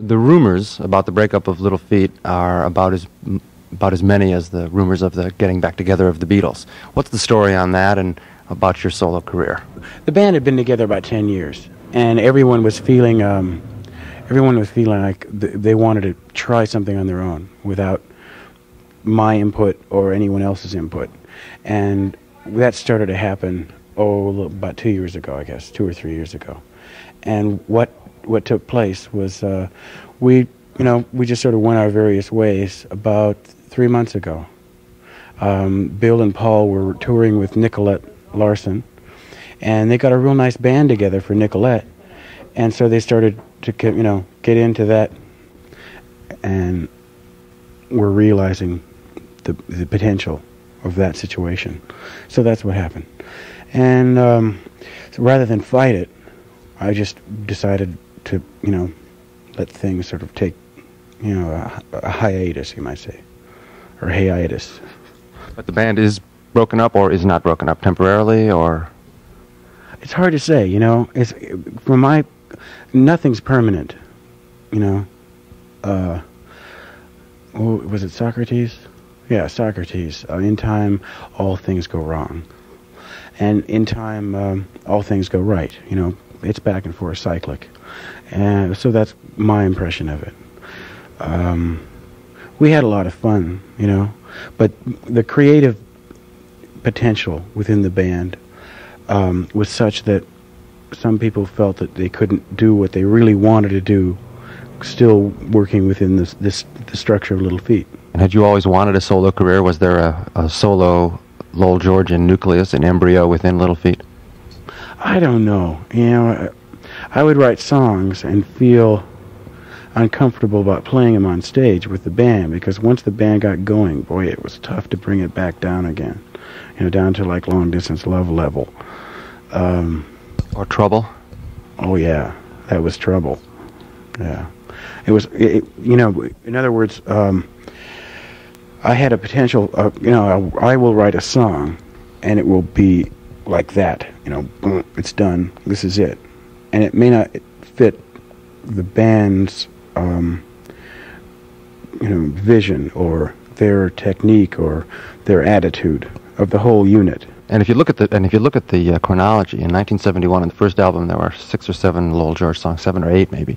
The rumors about the breakup of Little Feat are about as about as many as the rumors of the getting back together of the Beatles. What's the story on that and about your solo career? The band had been together about 10 years, and everyone was feeling um, everyone was feeling like th- they wanted to try something on their own without my input or anyone else's input. And that started to happen oh about 2 years ago, I guess, 2 or 3 years ago. And what what took place was uh, we, you know, we just sort of went our various ways about three months ago. Um, Bill and Paul were touring with Nicolette Larson, and they got a real nice band together for Nicolette, and so they started to, you know, get into that, and we're realizing the the potential of that situation. So that's what happened, and um, so rather than fight it, I just decided to, you know, let things sort of take, you know, a, a hiatus, you might say, or hiatus. But the band is broken up or is not broken up temporarily or? It's hard to say you know. It's from my nothing's permanent you know. Uh was it socrates? Yeah socrates. Uh, in time all things go wrong. And in time um, all things go right you know. It's back and forth cyclic and so that's my impression of it. Um, we had a lot of fun, you know, but the creative potential within the band um, was such that some people felt that they couldn't do what they really wanted to do, still working within this, this the structure of Little Feat. And had you always wanted a solo career? Was there a, a solo Lowell Georgian nucleus, an embryo within Little Feat? I don't know. You know, I would write songs and feel uncomfortable about playing them on stage with the band because once the band got going, boy, it was tough to bring it back down again. You know, down to like long distance love level. Um, or trouble. Oh yeah, that was trouble. Yeah, it was. It, you know, in other words, um, I had a potential. Uh, you know, I, I will write a song, and it will be like that. You know, boom, it's done. This is it and it may not fit the band's um, you know vision or their technique or their attitude of the whole unit. And if you look at the and if you look at the uh, chronology in 1971 on the first album there were six or seven Lowell George songs, seven or eight maybe.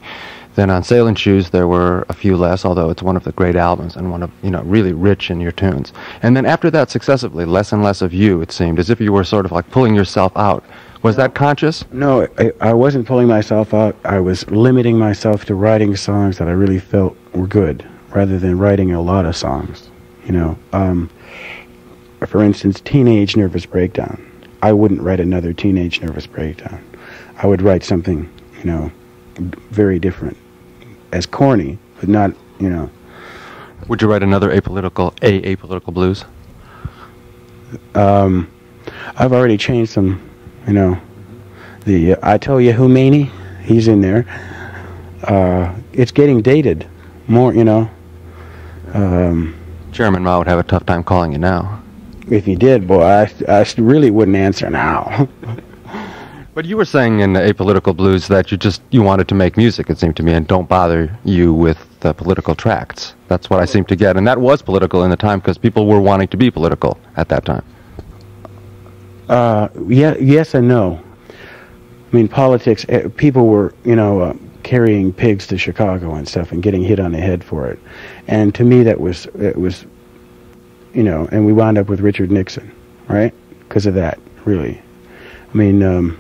Then on Sailing Shoes there were a few less, although it's one of the great albums and one of you know really rich in your tunes. And then after that, successively, less and less of you. It seemed as if you were sort of like pulling yourself out was that conscious? No, I, I wasn't pulling myself out. I was limiting myself to writing songs that I really felt were good, rather than writing a lot of songs. You know, um, for instance, Teenage Nervous Breakdown. I wouldn't write another Teenage Nervous Breakdown. I would write something, you know, very different, as corny, but not, you know. Would you write another apolitical, a apolitical blues? Um, I've already changed some you know, the uh, I tell you Khomeini, he's in there. Uh, it's getting dated more, you know. Um, Chairman Mao would have a tough time calling you now. If he did, boy, I, I really wouldn't answer now. but you were saying in apolitical blues that you just you wanted to make music. It seemed to me, and don't bother you with the political tracts. That's what I seem to get, and that was political in the time because people were wanting to be political at that time. Uh, yeah, yes and no. I mean, politics. Eh, people were, you know, uh, carrying pigs to Chicago and stuff, and getting hit on the head for it. And to me, that was it was, you know, and we wound up with Richard Nixon, right? Because of that, really. I mean, um,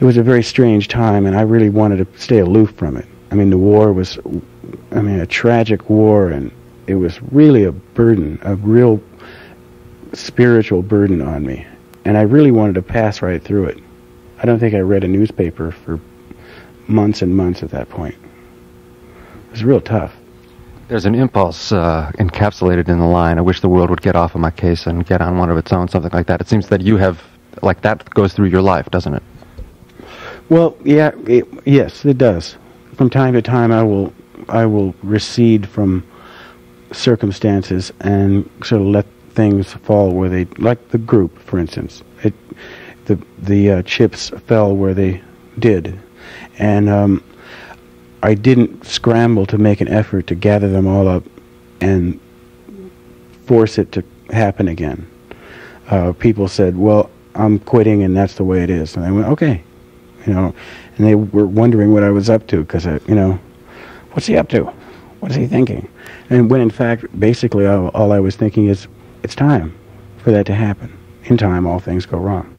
it was a very strange time, and I really wanted to stay aloof from it. I mean, the war was, I mean, a tragic war, and it was really a burden, a real spiritual burden on me, and I really wanted to pass right through it. I don't think I read a newspaper for months and months at that point. It was real tough. There's an impulse uh, encapsulated in the line. I wish the world would get off of my case and get on one of its own, something like that. It seems that you have, like that goes through your life, doesn't it? Well, yeah, it, yes, it does. From time to time, I will, I will recede from circumstances and sort of let things fall where they, like the group, for instance, it, the the uh, chips fell where they did, and um, I didn't scramble to make an effort to gather them all up and force it to happen again. Uh, people said, "Well, I'm quitting, and that's the way it is." And I went, "Okay," you know, and they were wondering what I was up to because, you know, what's he up to? What's he thinking? And when in fact, basically, all, all I was thinking is, it's time for that to happen. In time, all things go wrong.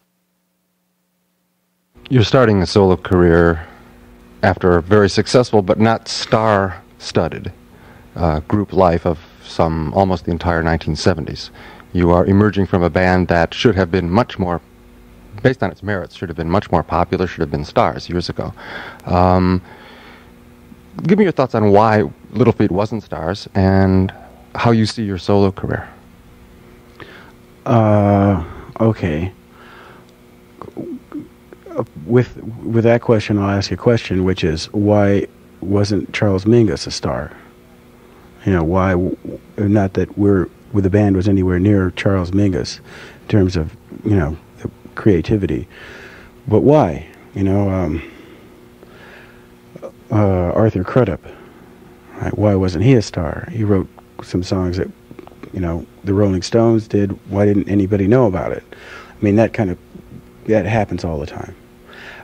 You're starting a solo career after a very successful but not star-studded uh, group life of some almost the entire 1970s. You are emerging from a band that should have been much more, based on its merits, should have been much more popular, should have been stars years ago. Um, give me your thoughts on why Little Feat wasn't stars and how you see your solo career. Uh, okay. With with that question, I'll ask you a question, which is why wasn't Charles Mingus a star? You know, why? Not that we're with the band was anywhere near Charles Mingus in terms of you know creativity, but why? You know, um, uh, Arthur Crudup. Right? Why wasn't he a star? He wrote some songs that you know the Rolling Stones did. Why didn't anybody know about it? I mean, that kind of that happens all the time.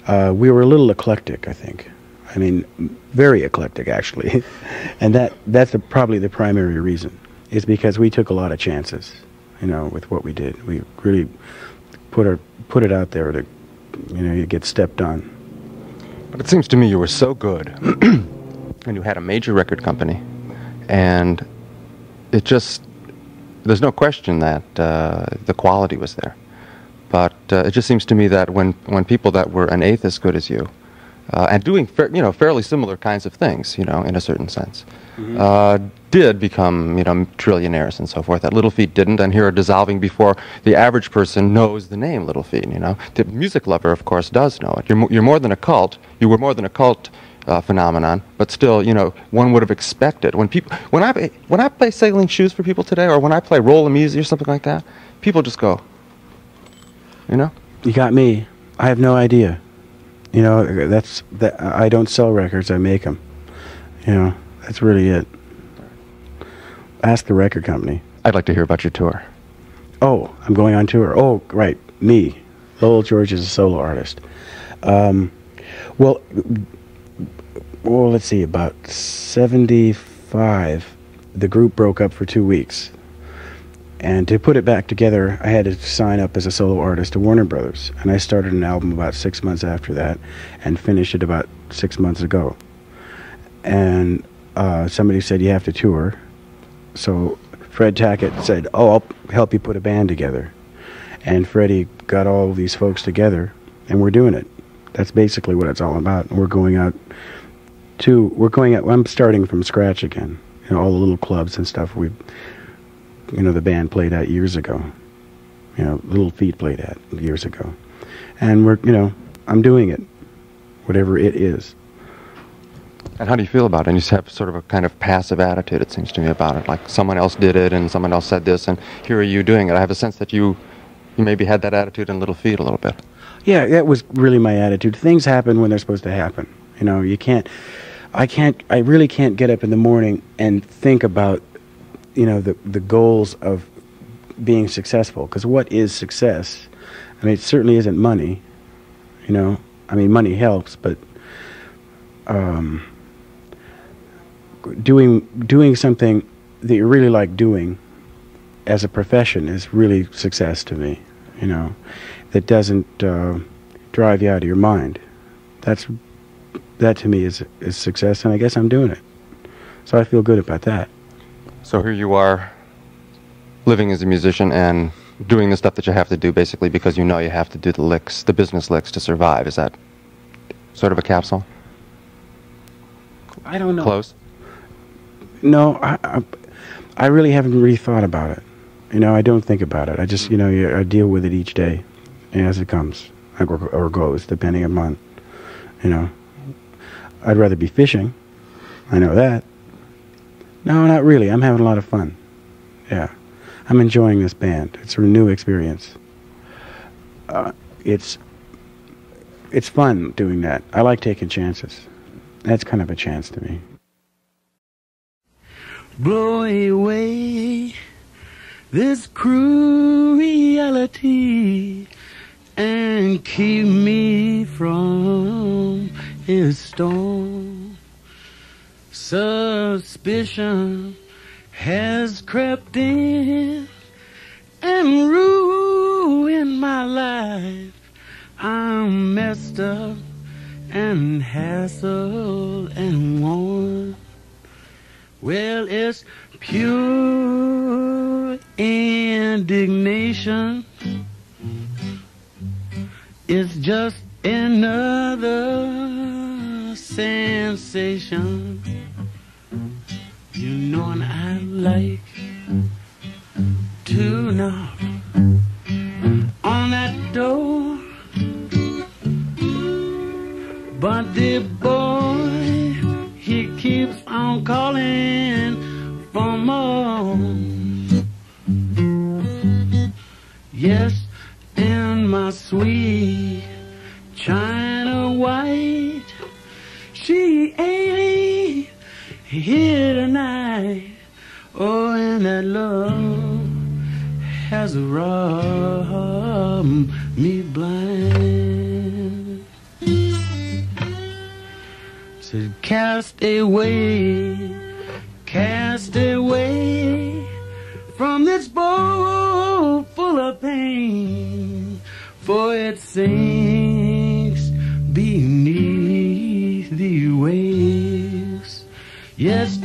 Uh, we were a little eclectic, I think. I mean, very eclectic actually, and that that's the, probably the primary reason is because we took a lot of chances, you know, with what we did. We really put our put it out there to, you know, you get stepped on. But it seems to me you were so good, and you had a major record company, and it just there's no question that uh, the quality was there. But uh, it just seems to me that when when people that were an eighth as good as you uh, and doing you know fairly similar kinds of things, you know, in a certain sense, mm-hmm. uh, did become you know trillionaires and so forth. That Little Feat didn't, and here are dissolving before the average person knows the name Little Feat. You know, the music lover, of course, does know it. You're mo- you're more than a cult. You were more than a cult. Uh, phenomenon, but still, you know, one would have expected when people when I when I play sailing shoes for people today, or when I play roll of music or something like that, people just go, you know. You got me. I have no idea. You know, that's that. I don't sell records; I make them. You know, that's really it. Ask the record company. I'd like to hear about your tour. Oh, I'm going on tour. Oh, right, me. Lowell George is a solo artist. Um, well, well, let's see. About '75, the group broke up for two weeks. And to put it back together, I had to sign up as a solo artist to Warner Brothers. And I started an album about six months after that and finished it about six months ago. And uh, somebody said, You have to tour. So Fred Tackett said, Oh, I'll help you put a band together. And Freddie got all these folks together, and we're doing it. That's basically what it's all about. We're going out to, we're going out, I'm starting from scratch again. You know, all the little clubs and stuff. We've you know, the band played at years ago. You know, Little Feat played at years ago. And we're, you know, I'm doing it, whatever it is. And how do you feel about it? And you have sort of a kind of passive attitude, it seems to me, about it. Like someone else did it and someone else said this, and here are you doing it. I have a sense that you, you maybe had that attitude in Little Feat a little bit. Yeah, that was really my attitude. Things happen when they're supposed to happen. You know, you can't, I can't, I really can't get up in the morning and think about you know the the goals of being successful. Because what is success? I mean it certainly isn't money you know? I mean money helps but um, doing doing something that you really like doing as a profession is really success to me you know? That doesn't uh, drive you out of your mind. That's that to me is is success and i guess i'm doing it. So i feel good about that so here you are, living as a musician and doing the stuff that you have to do basically because you know you have to do the licks, the business licks to survive. Is that sort of a capsule? I don't know. Close? No, I, I, I really haven't really thought about it. You know, I don't think about it. I just, you know, I deal with it each day as it comes or, or goes, depending upon, you know. I'd rather be fishing. I know that. No, not really. I'm having a lot of fun. Yeah. I'm enjoying this band. It's a new experience. Uh, it's it's fun doing that. I like taking chances. that's kind of a chance to me. Blow away this cruel reality and keep me from his storm. Suspicion has crept in and ruined my life. I'm messed up and hassled and worn. Well, it's pure indignation. It's just another sensation. Like to knock on that door. But the boy, he keeps on calling for more. Yes, and my sweet China White, she ain't here tonight. And that love has robbed me blind. Said, cast away, cast away from this boat full of pain, for it sinks beneath the waves. Yes,